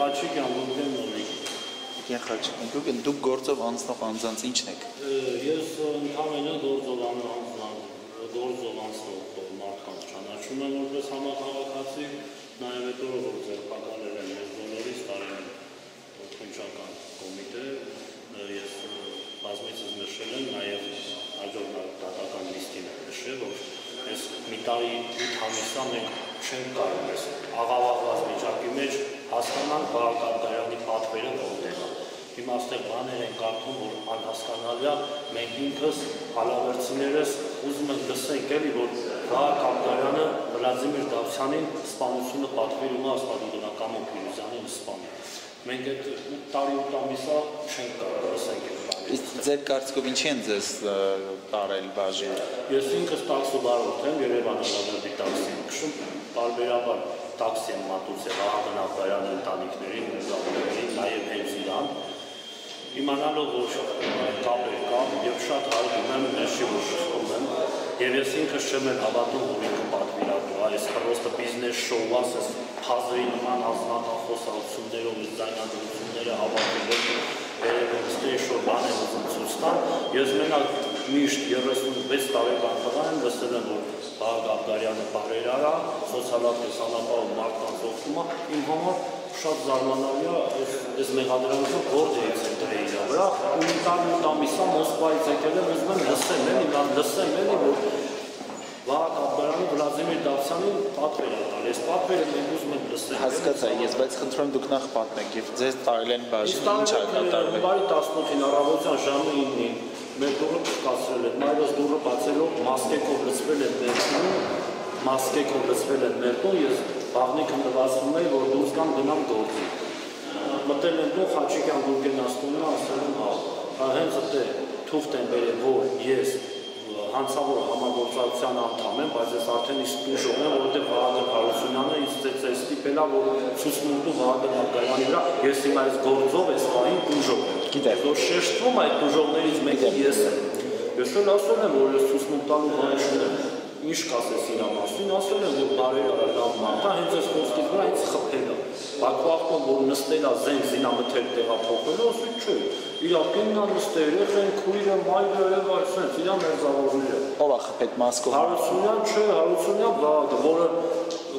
Խաչիկյան Լուբեն Նորիկ։ Եկեն խաչիկին։ Դուք դուք գործով անցնող անձանց ի՞նչն եք։ Ես ընդհանրապես գործով անձնան գործով անցնող մարդկանց ճանաչում եմ որպես համախաղացի, նաև այդ օրը որ ձերբակալել են մեր բոլորիս տարին քնչական կոմիտե, ես բազմիցս նշել եմ նաև հաջորդ դատական լիստին նշել, որ այս մի տարի 8 ամիսա մենք չենք կարող այս աղավաղված վիճակի մեջ հասկանալ Բարակապդարյանի պատվերը որտեղ է։ Հիմա այստեղ բաներ են կարդում, որ անհասկանալի է, մենք ինքս հալավերցիներս ուզում ենք լսենք էլի, որ Բարակապդարյանը Վլադիմիր Դավթյանին սպանությունը պատվիրում է աստղադունակամո Փիրուզյանին սպանի։ Մենք այդ 8 տարի 8 ամիսա չենք կարող լսենք Իսկ ձեր կարծիքով ինչի են ձեզ տարել բաժին։ Ես ինքս տաքսի բարոյթ եմ, Երևան հալավերդի տաքսի քշում, բարբերաբար տաքսի եմ մատուցել Ահագն Աբրարյանի ընտանիքներին, ուժավորներին, նաև հենց իրան։ Իմանալով որ կապեր կա եւ շատ հարգում եմ մեջի որ շփում եմ եւ ես ինքս չեմ հավատում որ ինքը պատվիրատու այս պրոստը բիզնես շոու այս փազերի նման ազնատախոսություններով զայնադրությունները հավաքելով երևի ստեյ շոու բան եմ ուզում ցույց տալ։ Ես մենակ միշտ 36 տարեկան տղա եմ լսել եմ որ Բաղ Աբդարյանը բարեր արա, սոցիալական անապահով մարդկանց օգնում է, իմ համար շատ զարմանալի է այս այս մեղադրամությունը գործից են դրել իր վրա ու մի տան ու տամիսա Մոսկվայից եկել եմ ուզում եմ լսեմ էլի լսեմ էլի որ Վահագ Աբդարյանը Վլադիմիր Դավթյանին պատվեր է տալ այս պատվերը մենք ուզում ենք լսել Հասկացա ես, բայց խնդրում դուք նախ պատմեք եւ ձեզ տարել են բաժին, ինչ ա կատարվել։ Բարի 18-ին առավոտյան ժամը 9-ին մեր դուրը կասրել են, մայրս դուրը բացելով մասկեկով լցվել են մեր տուն, մասկեկով լցվել են մեր տուն, ես բաղնիքը նվազում էի, որ դուրս կամ գնամ գործի։ Մտել են տուն Խաչիկյան Գուրգենաս տունը, ասել են հա, հա հենց դե թուղթ են բերել, որ ես հանցավոր համագործակցության անդամ եմ, բայց ես արդեն իսկ տուժում եմ, որովհետև Վահագն Հարությունյանը ինձ ծեծե ստիպելա, որ ցուցմունքու Վահագն Աբդալյանի վրա ես հիմա այս գործով այս բանին տուժում եմ։ Գիտեմ։ Որ շեշտվում այդ տուժողներից մեկը ես եմ։ Ես էլ ասել եմ, որ ես ցուցմունք տալու բան չունեմ։ Ինչ կասես իր մասին, ասել եմ, որ բարեր արա լավ մարդ է, հենց այս խոսքից վրա ինձ խփել է։ Բակվախտում, որ նստել է զենք զինամթեր տեղափոխելու, ասել չէ։ Իր ակինն է նստել, երեխեն քույրը, մայրը եւ այսպես, իր մերձավորները։ Ո՞վ է խփետ մասկով։ Հարությունյան չէ, Հարությունյան Վահագը, որը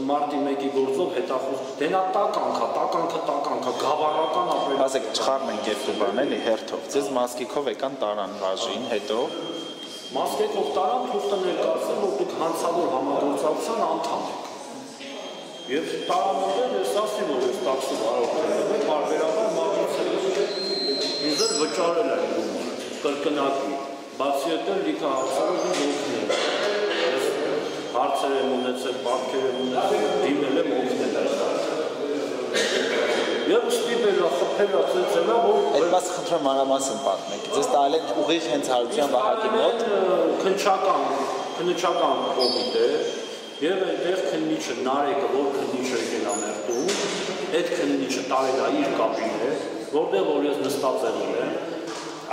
մարտի 1-ի գործով հետախուզ դենա տականքա, տականքը տականքա, գավառական ապրել։ Ասեք չխառնենք այդ բան էլի հերթով։ Ձեզ մասկիկով եկան տարան բաժին, հետո Մասկեկով տարան թուղթը ներկայացել, որ դուք հանցավոր համագործակցության անդամ եք։ Եվ տարաններ ես ասի, որ ես տաքսի բարոյթ եմ, բարբերաբար մագուցել ինձ էլ վճարել են գումար, կրկնակի, բացի այդ էլ լիքը հարցերով ինձ օգնել։ Ես հարցեր եմ ունեցել, բարքեր եմ ունեցել, դիմել եմ օգնել այս Եվ ստիպել է, խփել է, ծեծել է, որ այդ մասը խնդրում եմ մանրամասն պատմեք։ Ձեզ տարել են ուղիղ հենց Հարության Վահագի մոտ։ քնչական քնչական կոմիտե եւ այդտեղ քննիչը Նարեկը որ քննիչը եկել ամերտում այդ քննիչը տարել է իր կաբինետ որտեղ որ ես նստած եմ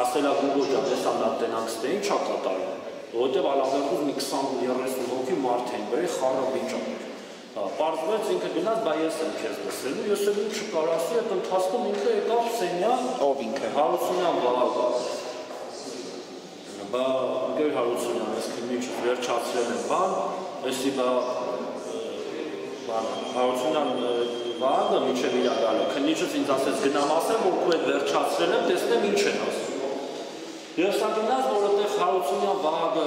ասել է Գուգո ջան հեսա նա տենանք ստե ինչա կատարում որտեղ ալավերդուց մի 20-30 հոգի մարդ են բերի խառը վիճակ Պարզվեց ինքը գնաց, բա ես եմ քեզ լսելու, ես էլ ինչ չկարասի, այդ ընթացքում ինքը եկավ Սենյան, Ով ինքը։ Հարությունյան Վահագը։ Բա Գեր Հարությունյան, ես քնիչ վերջացրել եմ բան, էսի բա բան Հարությունյան Վահագը միջև իր գալը, քնիչս ինձ ասեց գնամ ասեմ, որ քո այդ վերջացրել եմ, տեսնեմ ինչ են ասում։ Ես անգնաց, որ այդտեղ Հարությունյան Վահագը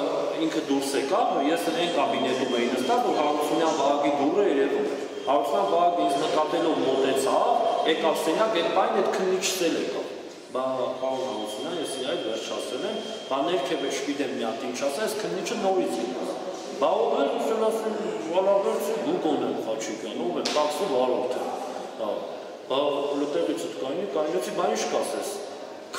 ինքը դուրս եկավ, ես այն կաբինետում էի նստած, որ Հարությունյան Վահագի դուրը երևում էր։ Հարությունյան Վահագը ինձ նկատելով մոտեցավ, եկավ սենյակ, այդ բանը այդ քննիչսել եկավ։ Բա պարոն Հարությունյան, ես իր այդ վերջացրել եմ, բա ներքև է շպիդեմ մի հատ ինչ ասա, այս քննիչը նորից եկավ։ Բա ով է ուսել ասում, վալավերցի Գուգոն է Խաչիկյան, ով է տաքսի վարորդը։ Հա։ Բա լուտեղից կայնի, կայնեցի, բա ինչ կասես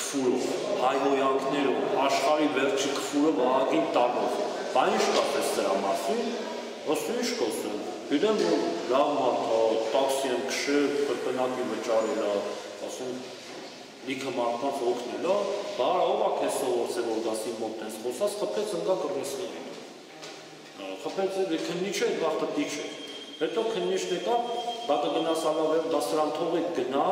քֆուրով, հայհոյանքներով, աշխարի վերջի քֆուրը վահագին տալով։ Բա ինչ կասես դրա մասին։ Ոսու ինչ կոսեմ։ Գիտեմ որ լավ մարդ է, տաքսի եմ քշել, կրկնակի վճարել է, ասում լիքը մարդկանց օգնել է, բարա ով է քեզ սովորել որ գասի մոտ տես խոսած, խփեց ընկա կռեսների։ Խփեց քննիչը այդ վաղտը տիչ է։ Հետո քննիչն եկավ դա կգնաս ալավեր, դա սրան թողեք գնա,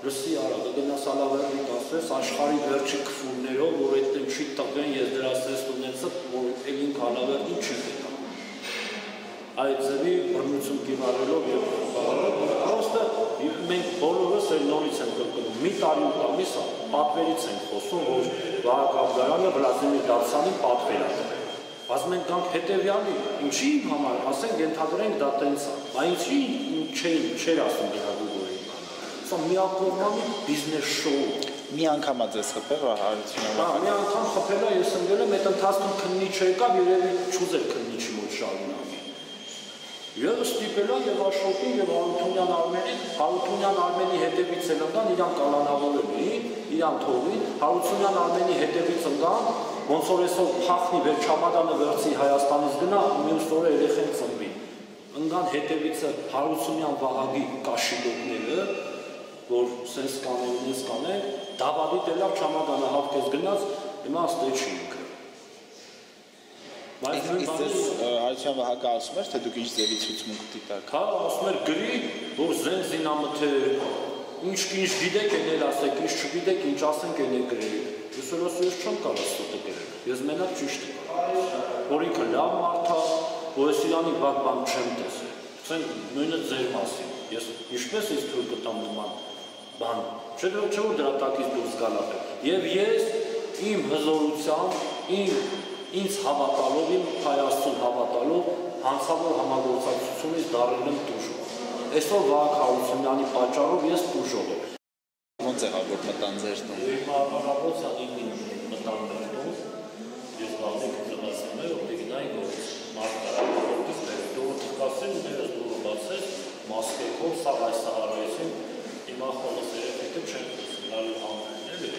լսի արա, կգնաս ալավերին կասես աշխարհի վերջի քֆուրներով, որ այդտեղ չի տղեն, ես դրա սես ունեցա, որ ելին ալավերին չի գնա։ Այդ ձևի բռնություն կիրառելով եւ պրոստը մենք բոլորս էլ նորից ենք կրկնում։ Մի տարի ու տարիս պատվերից ենք խոսում, որ Վահագ Աբդալյանը Վլադիմիր Դավսյանին պատվեր է տվել։ Ասում են կանք հետևյալի, ինչի համար, ասենք ենթադրենք դա տենց է։ Բա ինչի չէին, չէր ասում բանը։ Սա միակողմանի բիզնես շոու։ Մի անգամա ձեզ խփել հարությունով։ Հա, մի անգամ խփել է, ես ընկել եմ, այդ ընթացքում քննիչ եկավ, երևի չուզեր քննիչի մոտ շարունակի։ Եվ ստիպելա եւ Աշոտին եւ Հարությունյան Արմենին, Հարությունյան Արմենի հետևից էլ ընկան, իրան կալանավորել էին, իրան թողին, Հարությունյան Արմենի հետևից ընկան, ոնց որ այսօր փախնի վեր չամադանը վերցի Հայաստանից գնա, մյուս օրը երեխեն ծնվի։ Ընկան հետևիցը Հարությունյան Վահագի կաշիլոկները, որ սենց կանեն, ինձ կանեն, Դավադի տելավ չամադանը հավքես գնաց, հիմա աստե չի ինքը։ Բայց ձեզ հարություն Վահագը ասում էր, թե դուք ինչ ձևի ցուցմունք դիտակ։ Հա, ասում էր գրի, որ զեն զինամթեր, ինչ ինչ գիտեք ելել ասեք, ինչ չգիտեք, ինչ ասենք ելել գրել։ Ես որ ասում ես չեմ կարող ստոտը գրել։ Ես մենակ ճիշտ եմ։ Որ ինքը լավ մարդ է, որ ես իրանի վատ բան չեմ տեսել։ Ասենք նույնը ձեր մասին։ Ես ինչպես ես թույլ կտամ նման բան։ Չէ՞ որ չէ որ դրա տակից դուրս գալա։ Եվ ես իմ հզորությամբ, իմ ինձ հավատալով, իմ հայաստուն հավատալով հանցավոր համագործակցությունից դարել եմ դուժող։ Այսօր Վահագ Հարությունյանի պատճառով ես դուժող եմ։ Ոնց եղավ որ մտան ձեր տուն։ Իմ առավոտը ինքին մտան մեր տուն։ Ես բաղիկ ծնասում եմ, որ գնայի որ մարտարավորից մեր դուրը թքասեն, ներս դուրը բացել, մասկեքով սա այս սահարայեցին, նախորդ երեքը չեն խոսնալու համերն էլ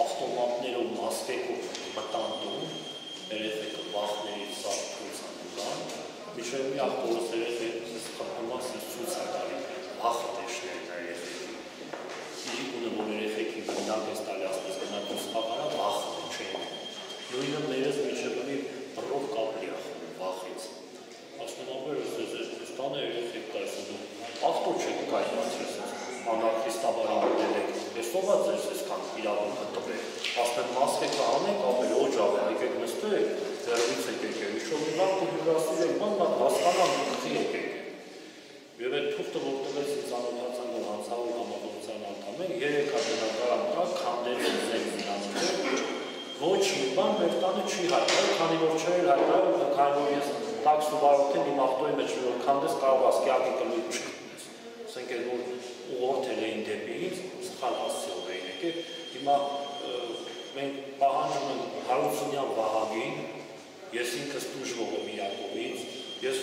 ավտոմատներով մաստեկով մտանդում երեքը բախների սարքության դան միշտ մի ավտոմատ երեքը սկսվում է ցույց տալի բախը դեշներն է երեքը իրիկունը որ երեքը գնալու է տալի ասես գնալու սպառը բախը չէ նույնը ներս ավտո չեք կայացրել անարխիստաբար ելեք, ես ով է ձեզ այսքան իրավունքը տվել։ Ասում եմ մասկեկը անեք, ապել օջավ է, եկեք նստեք, ձերվից եք եկեք, իշով մի բան կհյուրասիր եք, բան բան հասկանան, ուղղի եկեք։ Եվ այդ թուղթը որ տվեց ինձ անօթացան որ հանցավոր համագործության անդամ են, երեք հատնակարան կա, քանդել են ձեր զինանոթը, ոչ մի բան մեր տանը չի հայտնել, քանի որ չէր հայտնել, քանի որ ես տաքս ու բարոթին իմ ավտոյի մեջ որ քանդես կարող ասկիակի կլի չկնես։ Ասենք էլ որ ուղղորդել էին դեպի ինձ, սխալ հասցեով էին եկել։ Հիմա մենք պահանջում ենք Հարությունյան Վահագին, ես ինքս դժվող եմ Իրակովից, ես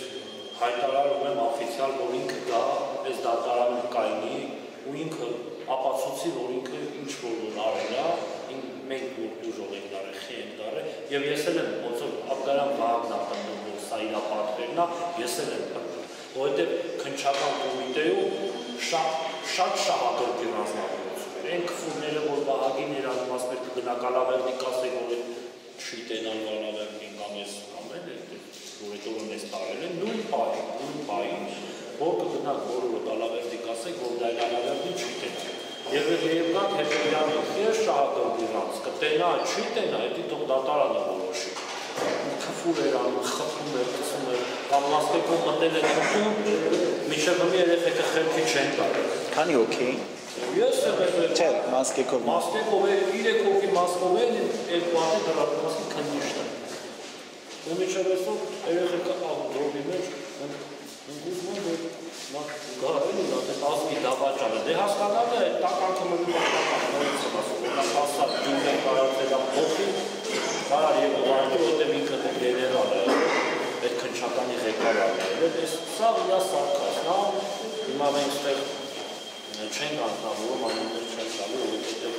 հայտարարում եմ օֆիցիալ, որ ինքը դա այս դատարանում կայնի ու ինքը ապացուցի, որ ինքը ինչ որ որ արել է, մենք որ դժվող ենք դարել, խի ենք դարել, եւ ես էլ եմ ոնց որ Աբդալյան Վահագն ապտնում, որ սա իր պատվերն է, ես էլ եմ որովհետեւ քնչական կոմիտեում շատ շատ շահագրգիռ անձնավորություն էր։ Այն քֆուրները, որ Վահագին էր կգնակալավերնի կասեք, որ չի տենալ վարավերնին կամ էս ամեն է, որ այդ օրը մեզ տարել են, նույն պահին, նույն պահին, որ կգնաք որը դալավերնի կասեք, որ դա դալավերնի չի տենալ։ Եվ եւ կան հետեւյալը, ես շահագրգիռ անձ, կտենա, չի տենա, դա դատարանը որոշի քֆուր էր անում, խփում էր, գցում էր, կամ մասկեկով մտել էր խփում, միշտ մի երեխեքը խելքի չեն տալու։ Քանի օքեյ։ Ես եմ Չէ, մասկեկով։ Մասկեկով է 3 հոգի մասկով են, երկու հատի դրամասի քննիշտ է։ Ու միշտ այսօր երեխեքը աղդրովի մեջ ընկուզում են որ գա էլի դա ազգի դավաճանը։ Դե հասկանալ է, տականքը մնում է տական, նորից եմ ասում, որ նա հասա դու են կարածել է փոխի, կարար եւ ուղարկի, որտեղ ինքը գեներալ է, այդ քնչականի ղեկավարն է։ Այս սա իրա սարքասն է, հիմա մենք ստեղ չենք անձնավորում, անուններ չեն տալու, որովհետեւ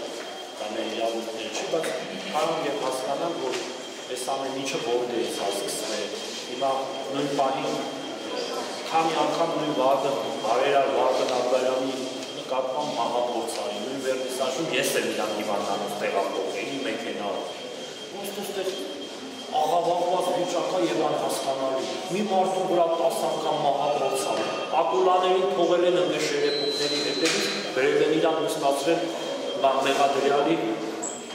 կամ իրավունքներ չի, բայց կարող եւ հասկանալ, որ այս ամեն ինչը որտեղից է սկսվել։ Հիմա նույն պահին քանի անգամ նույն վարդը, բարերար վարդը Աբդալյանի նկատմամբ մահապորցային, նույն վերնիսաժում ես եմ իրան հիվանդանոց տեղափոխել, մեքենայով։ Ոստստեղ աղավաղված վիճակա եւ անհասկանալի։ Մի մարդու վրա 10 անգամ մահապրոցան։ Ակուլաներին թողել են ընդ շերեփուկների հետևից, բերել են իրան նստացրել բան մեղադրյալի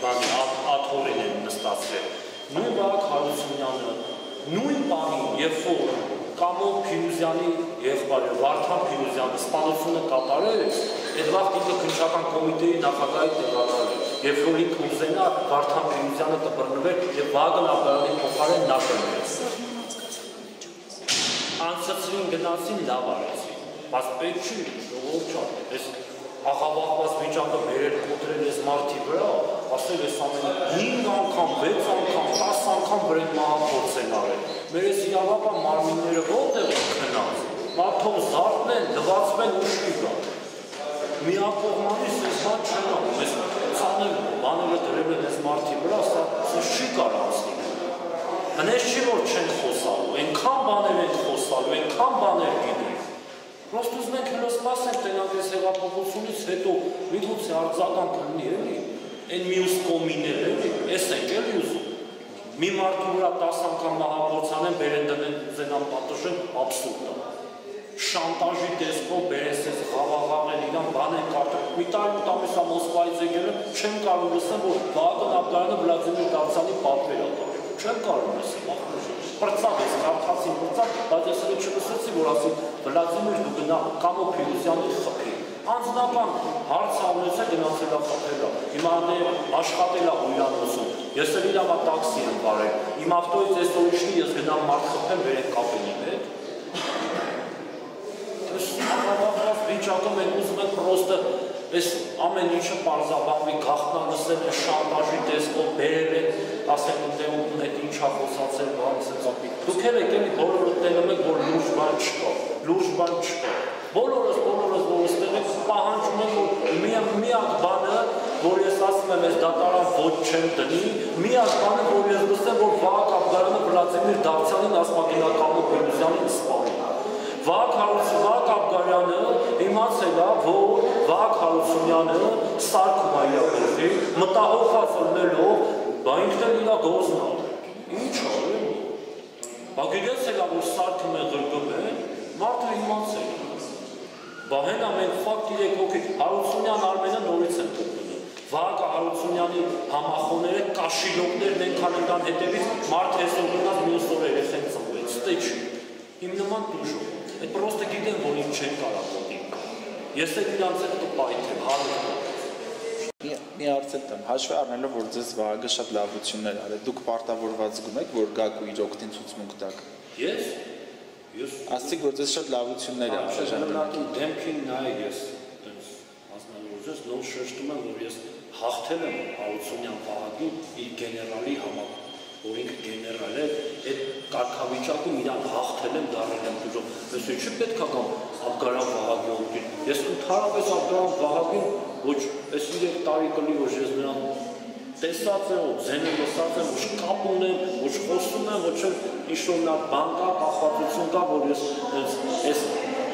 բան աթորին են նստացրել։ Նույն Վարակ Հարությունյանը նույն բանի, երբ որ Կամո Փիրուզյանի եղբայրը Վարդան Փիրուզյանը սպանությունը կատարել է, այդ վաղ ինքը քննչական կոմիտեի նախագահի տեղակալ է։ Երբ որ ինքը ուզենա Վարդան Փիրուզյանը կբռնվեր եւ Վագն Աբրահամի փոխարեն նա կնվեր։ Անցածին գնացին լավ արեցին։ Բայց պետք չի, ժողովուրդ չա։ Այս աղավաղված վիճակը բերել կոտրել այս մարտի վրա, ասել այս ամենը 5 անգամ, 6 անգամ, 10 անգամ վրեն մահապորց են արել։ Մեր այս իրավապահ մարմինները որտեղ են քնած։ Մարդով զարթնեն, լվացվեն ուշքի գա։ Միակողմանի սեզման չնա, մեզ ցանել բաները դրել են այս մարտի վրա, սա սա չի կարող ասնի։ Հնես չի որ չեն խոսալու, այնքան բաներ են խոսալու, այնքան բաներ գիտեն Պրոստը ուզում ենք հենց սպասենք տենանք այս հեղափոխությունից հետո միգուցե արձական կլինի էլի, այն մյուս կոմիներ էլի, այս ենք էլի ուզում։ Մի մարդու վրա 10 անգամ մահապորցանեն, բերեն դնեն զենան պատժեն, абսուրդ է։ Շանտաժի տեսքով բերես այս խաղաղաղեն իրան բան են կարդում։ Մի տարի ու տամիս է Մոսկվայից եկել եմ, չեմ կարող լսեմ, որ Վահագն Աբդարյանը Վլադիմիր Դավթյանի պատվեր տալու։ Չեմ կարող լսեմ, ախր բրծավ ես կարդացին բրծավ, բայց ես էլ չլսեցի, որ ասի Վլադիմիր դու գնա Կամո Փիրոսյանի խփի։ Անձնական հարց ունեցա գնացել խփելա։ Հիմա դե աշխատել է Ուրանոսում։ Ես էլ իրավա տաքսի եմ բարել։ Իմ ավտոյից ես ուրիշնի ես գնամ մարդ խփեմ, վերեք կապեն իմ հետ։ Դες աղավաղված վիճակը մենք ուզում ենք պրոստը այս ամեն ինչը պարզաբանվի գախտնալսել է շանտաժի տեսքով բերել են, ասենք ընդ ում հետ ինչա խոսացել, բանից է կապի։ Դուք էլ եք էլի բոլորը տենում եք, որ լուրջ բան չկա, լուրջ բան չկա։ Բոլորս բոլորս որ ստեղ եք պահանջում են, որ միակ միակ բանը, որ ես ասում եմ, ես դատարան ոչ չեմ դնի, միակ բանը, որ ես լսեմ, որ Վահագ Աբգարյանը Վլադիմիր Դավթյանին ասպագինակամու Պերուզյանին սպանի։ Վահագ Հարությունյանը Կապկարյանը իմացել է, որ Վահագ Հարությունյանը սարքում է իրապետի, մտահոգված լինելով, բա ինքն էլ իր գործն է։ Ինչ արել։ Բա գիտես ելա, որ սարքում է գրգում է, մարդը իմացել է։ Բա հենա մենք ֆակտ իրեք հոգի Հարությունյան Արմենը նորից են փոխել։ Վահագ Հարությունյանի համախոները կաշիլոկներն ենքան ընկան հետևից մարդ հեսով գնաց մյուս օր երեխեն ծնվեց։ Ստե չի։ Իմ նման դուժով Այդ պրոստը գիտեն, որ ինչ չեն կարող ոդի։ Ես էլ իրանց հետ կպայթեմ, հալը։ Մի հարցել տամ, հաշվի առնելով որ ձեզ Վահագը շատ լավություններ արել, դուք պարտավորված գումեք, որ գաք ու իր օգտին ցուցմունք տաք։ Ես ես Ասցիք որ ձեզ շատ լավություններ արել։ ժամանակի դեմքին նայ ես այնց հասնալուր նոր շեշտում եմ, որ ես հաղթել եմ Հարությունյան Վահագին իր գեներալի համար որ ինքը գեներալ է, այդ կարգավիճակում իրան հաղթել եմ, դարել եմ դժով։ Ես չի պետք է կամ Աբգարան Վահագին Ես ընդհանրապես Աբգարան Վահագին ոչ այս 3 տարի կլի որ ես նրան տեսած եմ, ձենը լսած եմ, ոչ կապ ունեմ, ոչ խոսում եմ, ոչ էլ ինչ-որ նա բան կա, կախվածություն կա, որ ես այս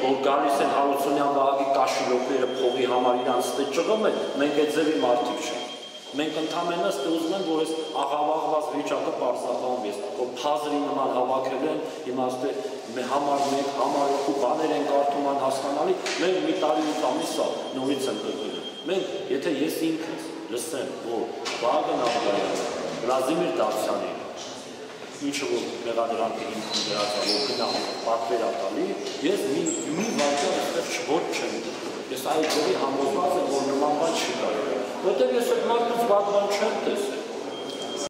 որ գալիս են Հարությունյան Վահագի կաշիլոկները փողի համար իրանց ստե ճղում են, մենք այդ ձևի մարդիկ չենք։ Մենք ընդհանրապես դե ուզում ենք, որ այս աղավաղված վիճակը բարձրացվի, որ փազրի նման հավաքել են, իմաստը մե համար 1, համար 2 բաներ են կարդում ան հասկանալի, մենք մի տարի ու ամիս է նորից ենք գրել։ Մենք, եթե ես ինքս լսեմ, որ Վահագն Աբրահամյանը, Վլադիմիր Դավթյանը ինչը որ մեղադրանքի ինքն դրած է, որ գնա պատվեր ատալի, ես մի մի վարքան այստեղ չոտ չեմ։ Ես այդ ձևի համոզված եմ, որ նման բան չի կարող որտեղ ես այդ մարդուց բան չեմ տես